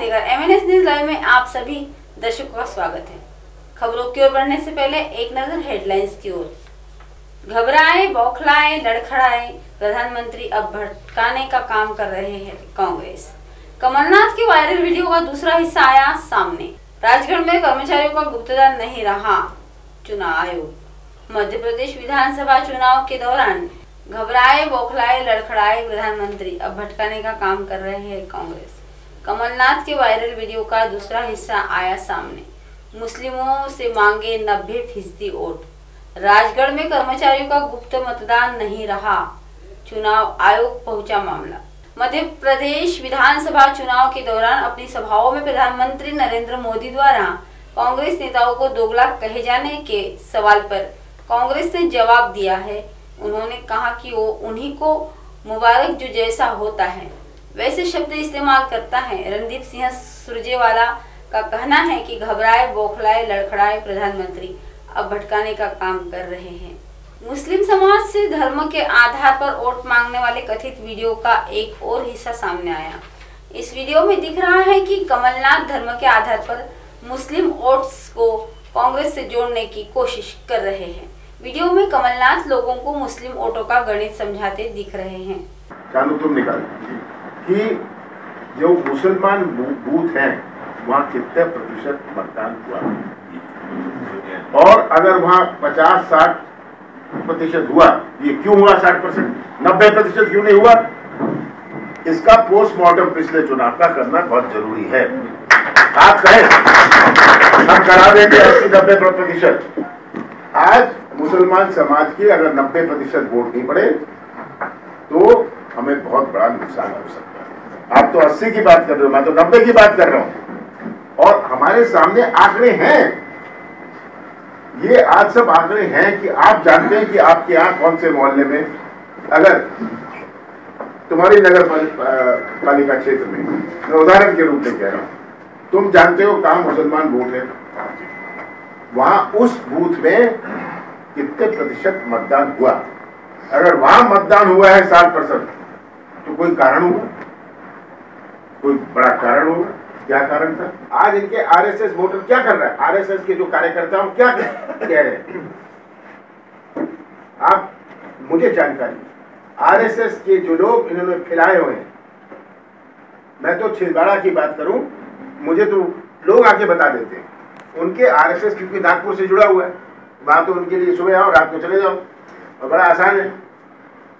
साथीगण M N S news live में आप सभी दर्शकों का स्वागत है। खबरों की ओर बढ़ने से पहले एक नज़र हेडलाइंस की ओर। घबराए, बौखलाए, लड़खड़ाए प्रधानमंत्री अब भटकाने का काम कर रहे हैं कांग्रेस। कमलनाथ के वायरल वीडियो का दूसरा हिस्सा आया सामने। राजगढ़ में कर्मचारियों का गुप्तदान नहीं रहा। चुनाव आयोग। मध्य प्रदेश विधानसभा चुनाव के दौरान घबराए, बौखलाए, लड़खड़ाए प्रधानमंत्री अब भटकाने का काम कर रहे हैं कांग्रेस। कमलनाथ के वायरल वीडियो का दूसरा हिस्सा आया सामने। मुस्लिमों से मांगे नब्बे फ़ीसदी वोट। राजगढ़ में कर्मचारियों का गुप्त मतदान नहीं रहा। चुनाव आयोग पहुँचा मामला। मध्य प्रदेश विधानसभा चुनाव के दौरान अपनी सभाओं में प्रधानमंत्री नरेंद्र मोदी द्वारा कांग्रेस नेताओं को दोगला कहे जाने के सवाल पर कांग्रेस ने जवाब दिया है। उन्होंने कहा कि वो उन्हीं को मुबारक जो जैसा होता है। वैसे शब्द इस्तेमाल करता है। रणदीप सिंह सुरजेवाला का कहना है कि घबराए, बौखलाए, लड़खड़ाए प्रधानमंत्री, अब भटकाने का काम कर रहे हैं। मुस्लिम समाज से धर्म के आधार पर वोट मांगने वाले कथित वीडियो का एक और हिस्सा सामने आया। इस वीडियो में दिख रहा है कि कमलनाथ धर्म के आधार पर मुस्लिम वोट्स को कांग्रेस से जोड़ने की कोशिश कर रहे हैं। वीडियो में कमलनाथ लोगों को मुस्लिम वोटों का गणित समझाते दिख रहे हैं। कि जो मुसलमान बूथ हैं, वहाँ कितने प्रतिशत मतदान हुआ? और अगर वहाँ पचास साठ प्रतिशत हुआ, ये क्यों हुआ साठ परसेंट नब्बे प्रतिशत क्यों नहीं हुआ? इसका पोस्टमार्टम पिछले चुनाव का करना बहुत ज़रूरी है। आप कहें, हम करा देंगे अस्सी, नब्बे प्रतिशत। आज मुसलमान समाज की अगर नब्बे प्रतिशत वोट नहीं पड़े तो हमें बहुत बड़ा नुकसान हो सकता है। आप तो अस्सी की बात कर रहे हो, मैं तो नब्बे की बात कर रहा हूँ। और हमारे सामने आंकड़े हैं। ये आज सब आंकड़े हैं कि आप जानते हैं कि आपके यहाँ कौन से मोहल्ले में, अगर तुम्हारी नगर पालिका क्षेत्र में, मैं उदाहरण के रूप में कह रहा हूँ, तुम जानते हो कहा मुसलमान बूथ है। वहाँ उस बूथ में कितने प्रतिशत मतदान हुआ? अगर वहाँ मतदान हुआ है साठ परसेंट तो कोई कारण होगा कोई बड़ा कारण होगा? क्या कारण था? आज इनके आरएसएस वोटर क्या कर रहा है? आरएसएस के जो कार्यकर्ता क्या कह रहे आप मुझे जानकारी आरएसएस के जो लोग इन्होंने फैलाए हुए हैं, मैं तो छिंदवाड़ा की बात करूँ, मुझे तो लोग आके बता देते हैं। उनके आरएसएस क्योंकि नागपुर से जुड़ा हुआ है, वहाँ तो उनके लिए सुबह आओ, रात को चले जाओ, और बड़ा आसान है।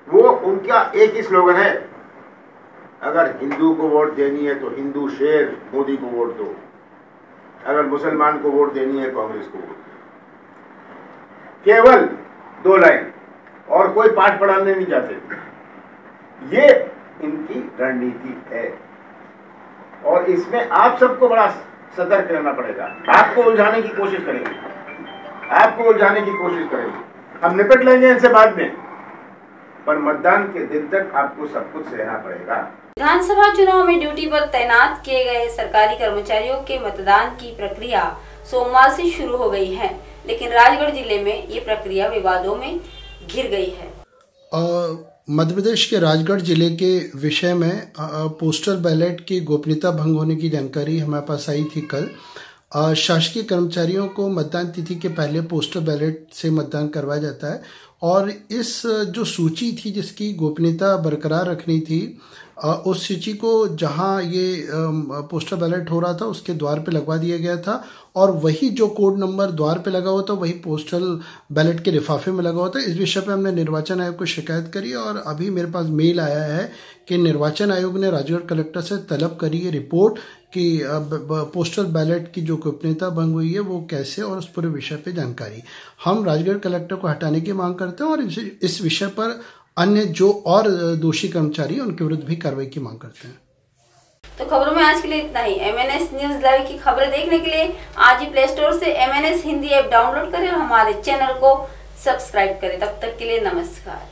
वो उनका एक ही स्लोगन है अगर हिंदू को वोट देनी है तो हिंदू शेर मोदी को वोट दो। अगर मुसलमान को वोट देनी है, कांग्रेस को वोट दो। केवल दो लाइन, और कोई पाठ पढ़ाने नहीं जाते। ये इनकी रणनीति है। और इसमें आप सबको बड़ा सतर्क रहना पड़ेगा। आपको उलझाने की कोशिश करेंगे। आपको उलझाने की कोशिश करेंगे। हम निपट लेंगे इनसे बाद में। पर मतदान के दिन तक आपको सब कुछ सहना पड़ेगा। विधानसभा चुनाव में ड्यूटी पर तैनात किए गए सरकारी कर्मचारियों के मतदान की प्रक्रिया सोमवार से शुरू हो गई है लेकिन राजगढ़ ज़िले में ये प्रक्रिया विवादों में घिर गई है। मध्य प्रदेश के राजगढ़ ज़िले के विषय में पोस्टल बैलेट की गोपनीयता भंग होने की जानकारी हमारे पास आई थी कल। शासकीय कर्मचारियों को मतदान तिथि के पहले पोस्टल बैलेट से मतदान करवाया जाता है। और इस जो सूची थी जिसकी गोपनीयता बरकरार रखनी थी उस सूची को जहाँ ये पोस्टल बैलेट हो रहा था, उसके द्वार पे लगवा दिया गया था और वही जो कोड नंबर द्वार पे लगा हुआ था, वही पोस्टल बैलेट के लिफाफे में लगा हुआ था। इस विषय पे हमने निर्वाचन आयोग को शिकायत करी और अभी मेरे पास मेल आया है कि निर्वाचन आयोग ने राजगढ़ कलेक्टर से तलब करी है रिपोर्ट कि पोस्टल बैलेट की जो गोपनीयता भंग हुई है, वो कैसे और उस पूरे विषय पे जानकारी। हम राजगढ़ कलेक्टर को हटाने की मांग करते हैं और इस विषय पर अन्य जो और दोषी कर्मचारी उनके विरुद्ध भी कार्रवाई की मांग करते हैं। तो खबरों में आज के लिए इतना ही। M N S news live की खबरें देखने के लिए आज ही प्ले स्टोर से M N S Hindi app download करें और हमारे चैनल को सब्सक्राइब करें। तब तक के लिए नमस्कार।